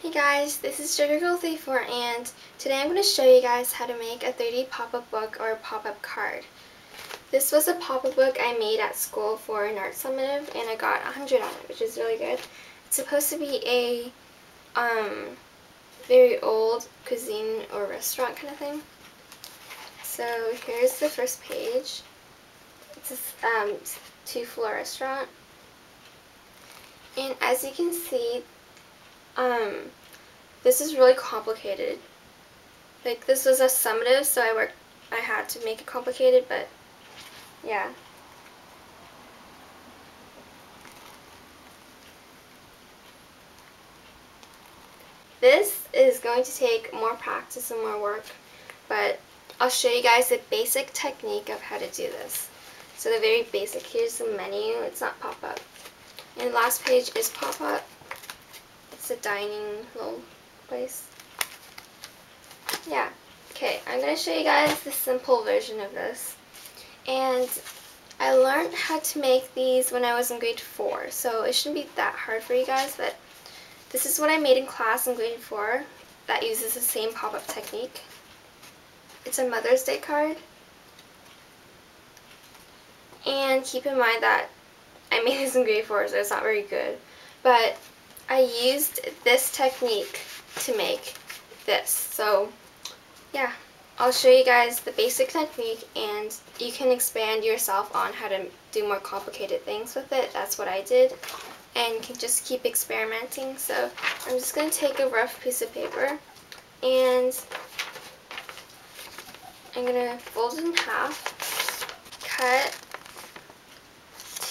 Hey guys, this is SugarGirl34 and today I'm going to show you guys how to make a 3D pop-up book or pop-up card. This was a pop-up book I made at school for an art summative and I got 100 on it, which is really good. It's supposed to be a um, very old cuisine or restaurant kind of thing. So here's the first page. It's a um, two-floor restaurant. And as you can see, um, this is really complicated. Like this was a summative, so I worked, I had to make it complicated, but yeah. This is going to take more practice and more work, but I'll show you guys the basic technique of how to do this. So the very basic, here's the menu, it's not pop-up. And the last page is pop-up. It's a dining little place. Yeah. Okay, I'm going to show you guys the simple version of this. And I learned how to make these when I was in grade 4, so it shouldn't be that hard for you guys, but this is what I made in class in grade 4 that uses the same pop-up technique. It's a Mother's Day card. And keep in mind that I made this in grade 4, so it's not very good. But I used this technique to make this. So, yeah. I'll show you guys the basic technique and you can expand yourself on how to do more complicated things with it. That's what I did. And can just keep experimenting. So I'm just going to take a rough piece of paper and I'm going to fold it in half, cut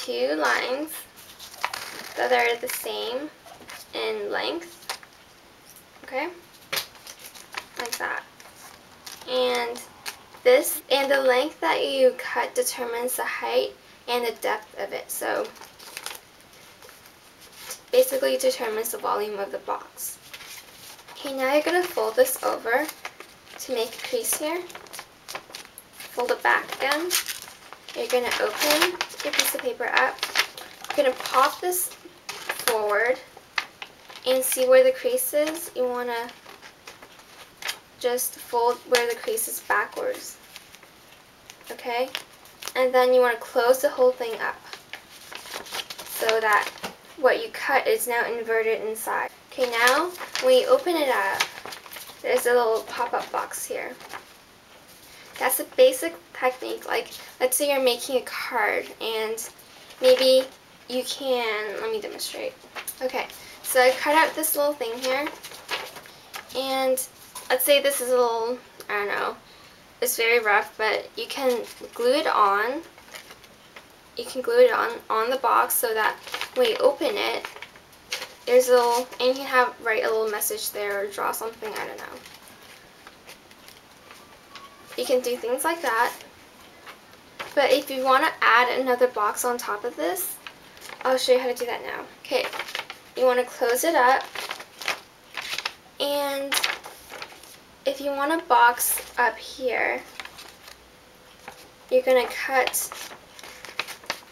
two lines that are the same in length, okay, like that. And this, and the length that you cut determines the height and the depth of it. So basically determines the volume of the box. Okay, now you're going to fold this over to make a crease here. Fold it back again. You're going to open your piece of paper up. You're going to pop this forward and see where the crease is. You want to just fold where the crease is backwards. Okay? And then you want to close the whole thing up so that what you cut is now inverted inside. Okay, now when you open it up, there's a little pop-up box here. That's a basic technique. Like, let's say you're making a card and maybe you can, let me demonstrate. Okay, so I cut out this little thing here and let's say this is a little, I don't know, it's very rough, but you can glue it on. You can glue it on on the box so that when you open it, there's a little, and you can have write a little message there or draw something, I don't know. You can do things like that. But if you want to add another box on top of this, I'll show you how to do that now. Okay, you want to close it up and if you want a box up here, you're going to cut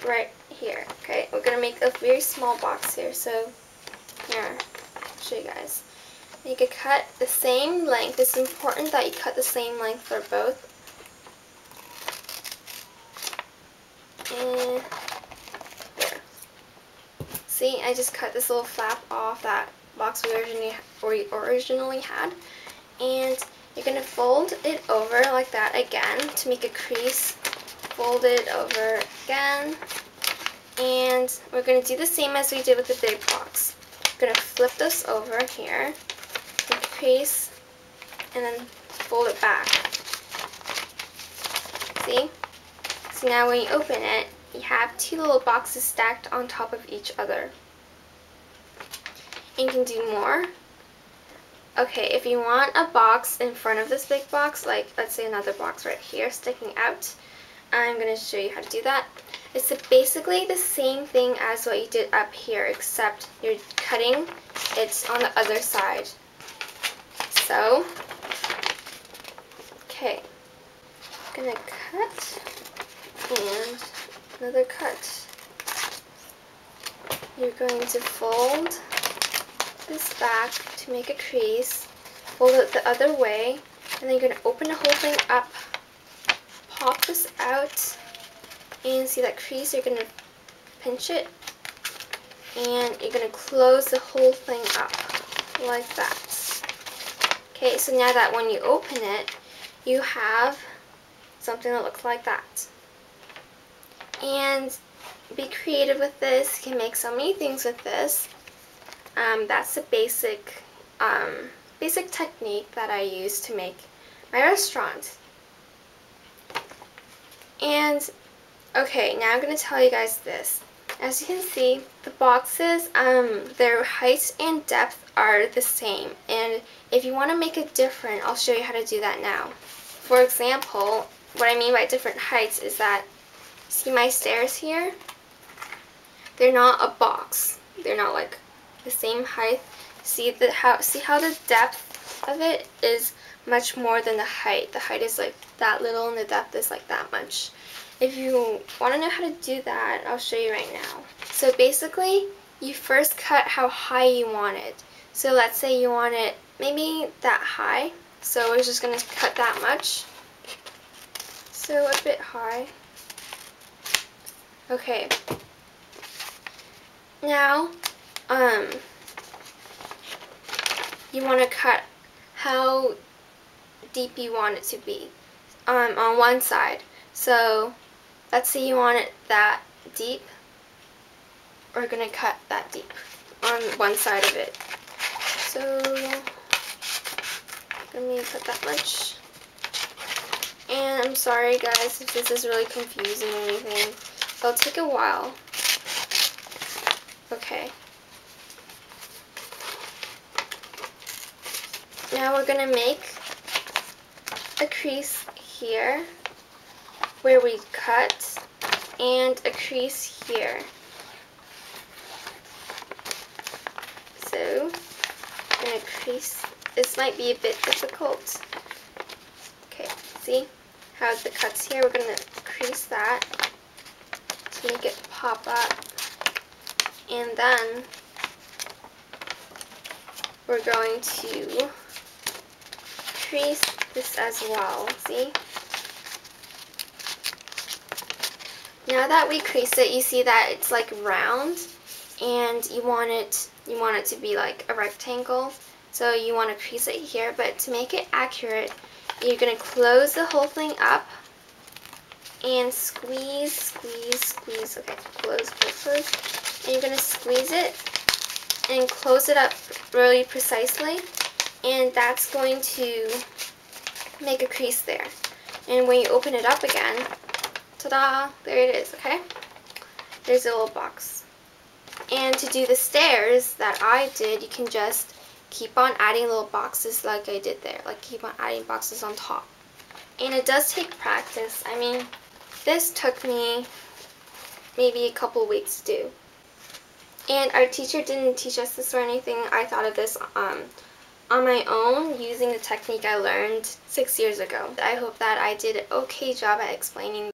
right here, okay? We're going to make a very small box here, so here, I'll show you guys. You could cut the same length. It's important that you cut the same length for both. And. See, I just cut this little flap off that box we originally, originally had and you're going to fold it over like that again to make a crease. Fold it over again. And we're going to do the same as we did with the big box. We're going to flip this over here, crease, and then fold it back. See? So now when you open it, you have two little boxes stacked on top of each other. And you can do more Okay, if you want a box in front of this big box, like let's say another box right here sticking out, I'm going to show you how to do that. It's basically the same thing as what you did up here, except you're cutting it on the other side. So, okay, I'm going to cut and another cut. You're going to fold this back to make a crease, fold it the other way, and then you're going to open the whole thing up, pop this out, and see that crease, you're going to pinch it, and you're going to close the whole thing up like that. Okay, so now that when you open it, you have something that looks like that. And be creative with this. You can make so many things with this. Um, that's the basic, um, basic technique that I use to make my restaurant. And, okay, now I'm going to tell you guys this. As you can see, the boxes, um, their height and depth are the same. And if you want to make it different, I'll show you how to do that now. For example, what I mean by different heights is that, see my stairs here? They're not a box. They're not like the same height. See the how see how the depth of it is much more than the height. The height is like that little and the depth is like that much. If you want to know how to do that, I'll show you right now. So basically, you first cut how high you want it. So let's say you want it maybe that high. So we're just going to cut that much. So a bit high. Okay. Now, um, you want to cut how deep you want it to be um, on one side. So let's say you want it that deep. We're going to cut that deep on one side of it. So let me put that much. And I'm sorry guys if this is really confusing or anything. It'll take a while. Okay. Now we're going to make a crease here where we cut and a crease here. So, I'm going to crease. This might be a bit difficult. Okay, see how the cuts here? We're going to crease that make it pop up. And then we're going to crease this as well, see? Now that we crease it, you see that it's like round and you want it you want it to be like a rectangle. So you want to crease it here, but to make it accurate, you're going to close the whole thing up and squeeze, squeeze, squeeze. Okay, close, close, close. And you're going to squeeze it and close it up really precisely and that's going to make a crease there. And when you open it up again, ta-da, there it is, okay? There's a little box. And to do the stairs that I did, you can just keep on adding little boxes like I did there. Like keep on adding boxes on top. And it does take practice. I mean, this took me maybe a couple weeks to do. And our teacher didn't teach us this or anything. I thought of this um, on my own using the technique I learned six years ago. I hope that I did an okay job at explaining